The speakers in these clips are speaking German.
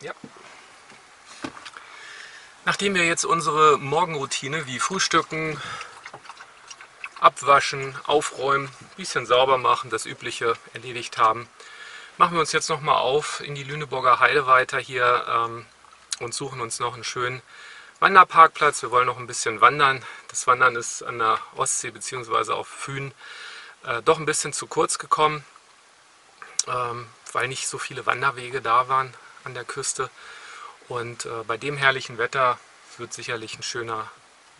Ja. Nachdem wir jetzt unsere Morgenroutine wie Frühstücken, Abwaschen, Aufräumen, bisschen sauber machen, das Übliche erledigt haben, machen wir uns jetzt nochmal auf in die Lüneburger Heide weiter hier ähm, und suchen uns noch einen schönen Wanderparkplatz. Wir wollen noch ein bisschen wandern. Das Wandern ist an der Ostsee bzw. auf Fühn äh, doch ein bisschen zu kurz gekommen, ähm, weil nicht so viele Wanderwege da waren an der Küste. Und äh, bei dem herrlichen Wetter wird sicherlich eine schöne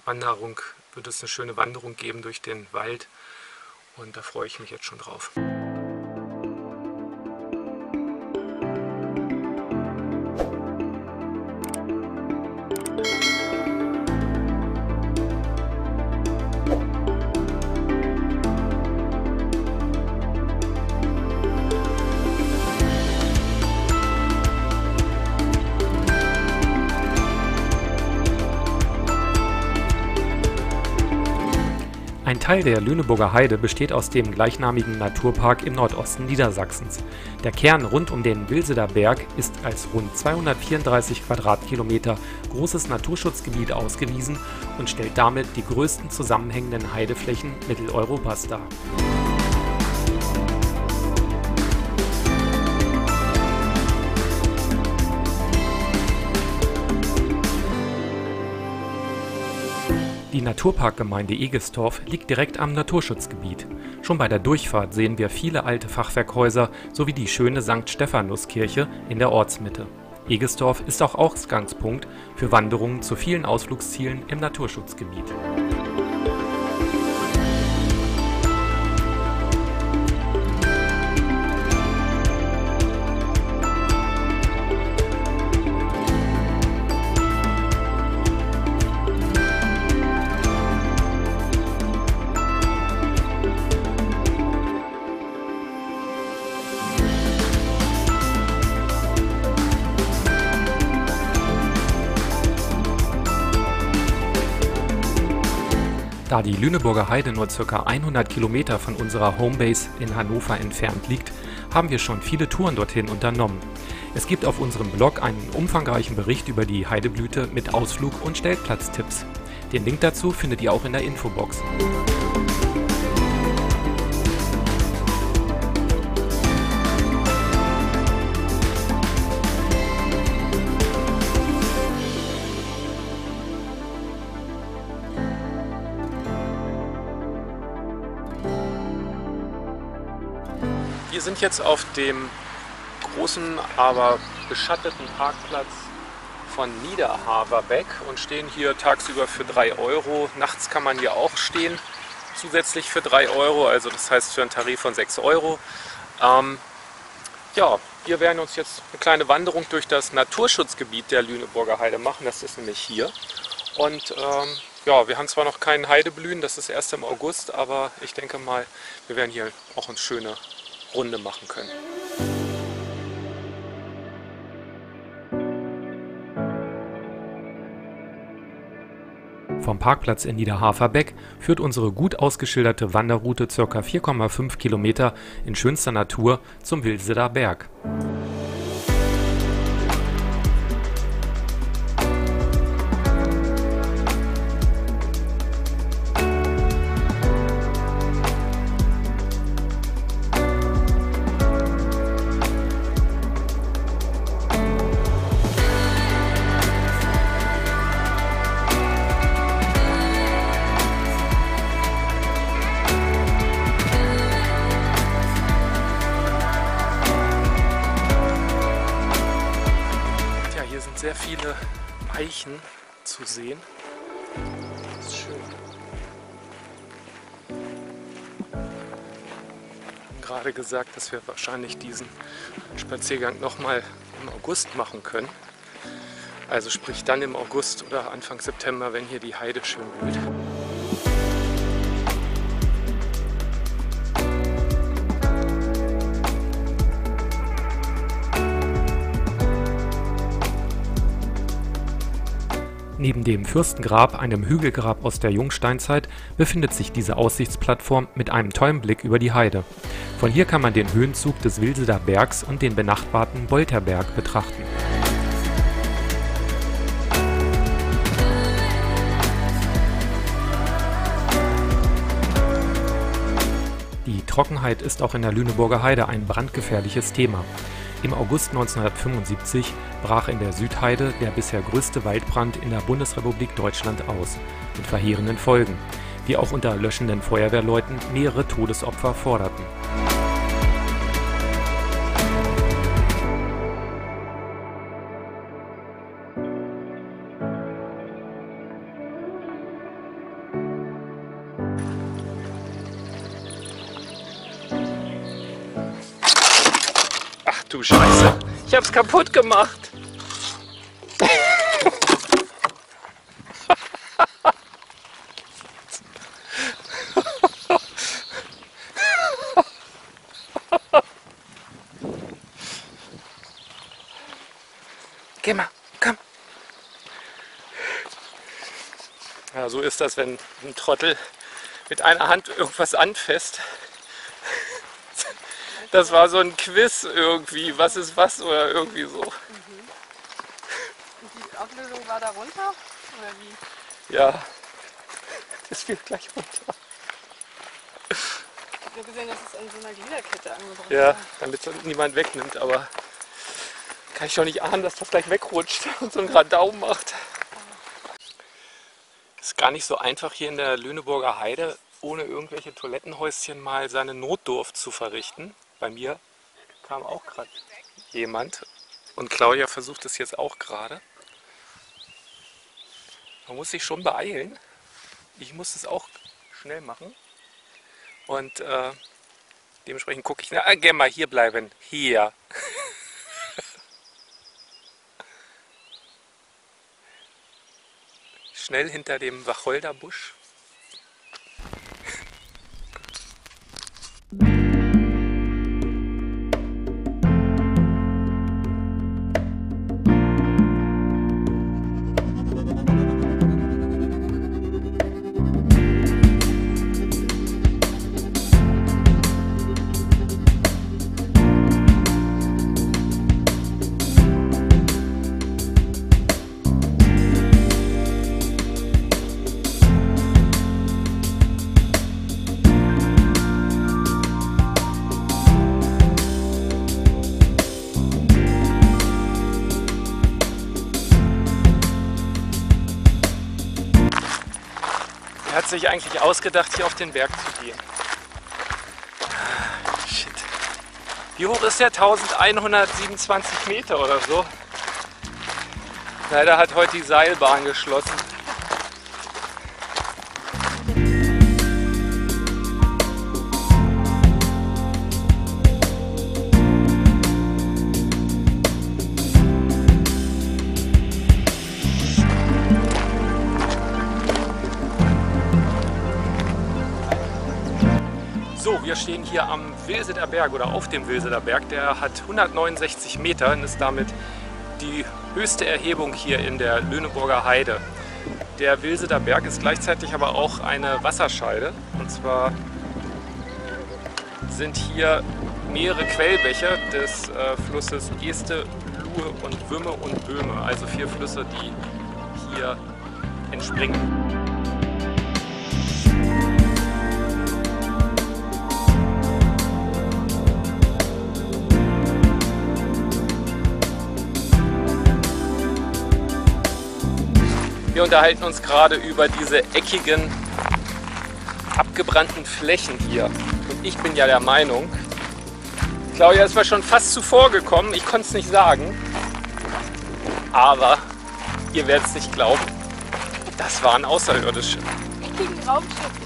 Wanderung, wird es eine schöne Wanderung geben durch den Wald. Und da freue ich mich jetzt schon drauf. Ein Teil der Lüneburger Heide besteht aus dem gleichnamigen Naturpark im Nordosten Niedersachsens. Der Kern rund um den Wilseder Berg ist als rund 234 Quadratkilometer großes Naturschutzgebiet ausgewiesen und stellt damit die größten zusammenhängenden Heideflächen Mitteleuropas dar. Naturparkgemeinde Egestorf liegt direkt am Naturschutzgebiet. Schon bei der Durchfahrt sehen wir viele alte Fachwerkhäuser sowie die schöne St. Stephanuskirche in der Ortsmitte. Egestorf ist auch Ausgangspunkt für Wanderungen zu vielen Ausflugszielen im Naturschutzgebiet. Da die Lüneburger Heide nur ca. 100 Kilometer von unserer Homebase in Hannover entfernt liegt, haben wir schon viele Touren dorthin unternommen. Es gibt auf unserem Blog einen umfangreichen Bericht über die Heideblüte mit Ausflug- und Stellplatztipps. Den Link dazu findet ihr auch in der Infobox. Wir sind jetzt auf dem großen, aber beschatteten Parkplatz von Niederhaverbeck und stehen hier tagsüber für 3 Euro. Nachts kann man hier auch stehen, zusätzlich für 3 Euro, also das heißt für einen Tarif von 6 Euro. Ähm, ja, wir werden uns jetzt eine kleine Wanderung durch das Naturschutzgebiet der Lüneburger Heide machen. Das ist nämlich hier. Und ähm, ja, wir haben zwar noch keinen Heideblühen, das ist erst im August, aber ich denke mal, wir werden hier auch eine schöne Runde machen können. Vom Parkplatz in Niederhaferbeck führt unsere gut ausgeschilderte Wanderroute ca. 4,5 Kilometer in schönster Natur zum Wilseder Berg. Das ist schön. Gerade gesagt, dass wir wahrscheinlich diesen Spaziergang nochmal im August machen können. Also sprich dann im August oder Anfang September, wenn hier die Heide schön blüht. Neben dem Fürstengrab, einem Hügelgrab aus der Jungsteinzeit, befindet sich diese Aussichtsplattform mit einem tollen Blick über die Heide. Von hier kann man den Höhenzug des Wilseder Bergs und den benachbarten Bolterberg betrachten. Die Trockenheit ist auch in der Lüneburger Heide ein brandgefährliches Thema. Im August 1975 brach in der Südheide der bisher größte Waldbrand in der Bundesrepublik Deutschland aus, mit verheerenden Folgen, die auch unter löschenden Feuerwehrleuten mehrere Todesopfer forderten. Kaputt gemacht. Geh mal, komm. Ja, so ist das, wenn ein Trottel mit einer Hand irgendwas anfasst. Das war so ein Quiz irgendwie, was ist was oder irgendwie so. Und die Auflösung war da runter? Oder wie? Ja, das wird gleich runter. Ich habe nur gesehen, dass es an so einer Gliederkette angebracht Ja, war. damit es niemand wegnimmt, aber kann ich doch nicht ahnen, dass das gleich wegrutscht und so einen Radau macht. Ist gar nicht so einfach hier in der Lüneburger Heide ohne irgendwelche Toilettenhäuschen mal seine Notdurft zu verrichten. Bei mir kam auch gerade jemand und Claudia versucht es jetzt auch gerade. Man muss sich schon beeilen. Ich muss es auch schnell machen. Und äh, dementsprechend gucke ich. Na, äh, geh mal hier bleiben. Hier. Schnell hinter dem Wacholderbusch. Sich eigentlich ausgedacht, hier auf den Berg zu gehen. Shit. Wie hoch ist der? 1127 Meter oder so. Leider hat heute die Seilbahn geschlossen. Wir stehen hier am Wilseder Berg oder auf dem Wilseder Berg. Der hat 169 Meter und ist damit die höchste Erhebung hier in der Lüneburger Heide. Der Wilseder Berg ist gleichzeitig aber auch eine Wasserscheide. Und zwar sind hier mehrere Quellbäche des äh, Flusses Este, Luhe und Wümme und Böhme. Also vier Flüsse, die hier entspringen. Wir unterhalten uns gerade über diese eckigen, abgebrannten Flächen hier. Und ich bin ja der Meinung, Claudia ist zwar schon fast zuvor gekommen, ich konnte es nicht sagen, aber ihr werdet es nicht glauben, das waren Außerirdische. Eckigen Raumschiffen.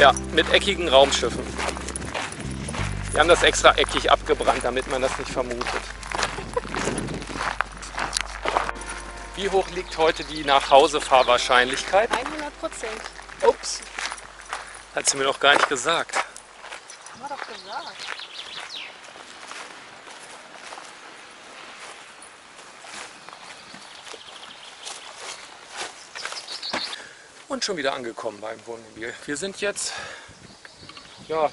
Ja, mit eckigen Raumschiffen. Wir haben das extra eckig abgebrannt, damit man das nicht vermutet. Wie hoch liegt heute die Nachhausefahrwahrscheinlichkeit? 100 Prozent. Ups. Hat sie mir noch gar nicht gesagt. Haben wir doch gesagt. Und schon wieder angekommen beim Wohnmobil. Wir sind jetzt ja,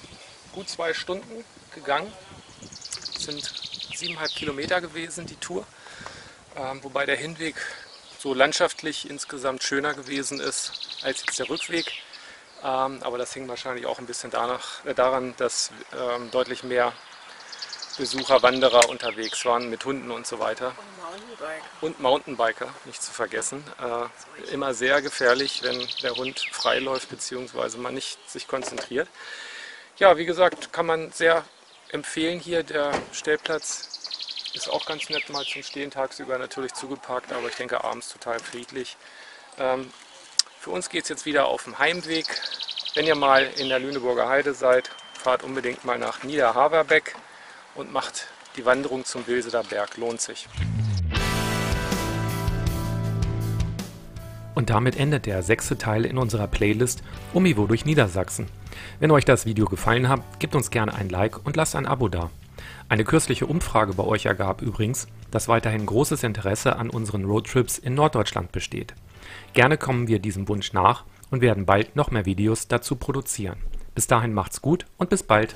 gut zwei Stunden gegangen. Es sind siebeneinhalb Kilometer gewesen, die Tour. Ähm, wobei der Hinweg so landschaftlich insgesamt schöner gewesen ist als jetzt der Rückweg. Ähm, aber das hing wahrscheinlich auch ein bisschen danach, äh, daran, dass ähm, deutlich mehr Besucher, Wanderer unterwegs waren mit Hunden und so weiter. Und Mountainbike. Und Mountainbiker, nicht zu vergessen. Äh, immer sehr gefährlich, wenn der Hund frei läuft bzw. man nicht sich konzentriert. Ja, wie gesagt, kann man sehr empfehlen hier. Der Stellplatz ist auch ganz nett mal zum Stehen, tagsüber natürlich zugeparkt, aber ich denke abends total friedlich. Ähm, für uns geht es jetzt wieder auf dem Heimweg. Wenn ihr mal in der Lüneburger Heide seid, fahrt unbedingt mal nach Niederhaverbeck und macht die Wanderung zum Bilseder Berg. Lohnt sich. Und damit endet der sechste Teil in unserer Playlist Umivo durch Niedersachsen. Wenn euch das Video gefallen hat, gebt uns gerne ein Like und lasst ein Abo da. Eine kürzliche Umfrage bei euch ergab übrigens, dass weiterhin großes Interesse an unseren Roadtrips in Norddeutschland besteht. Gerne kommen wir diesem Wunsch nach und werden bald noch mehr Videos dazu produzieren. Bis dahin macht's gut und bis bald.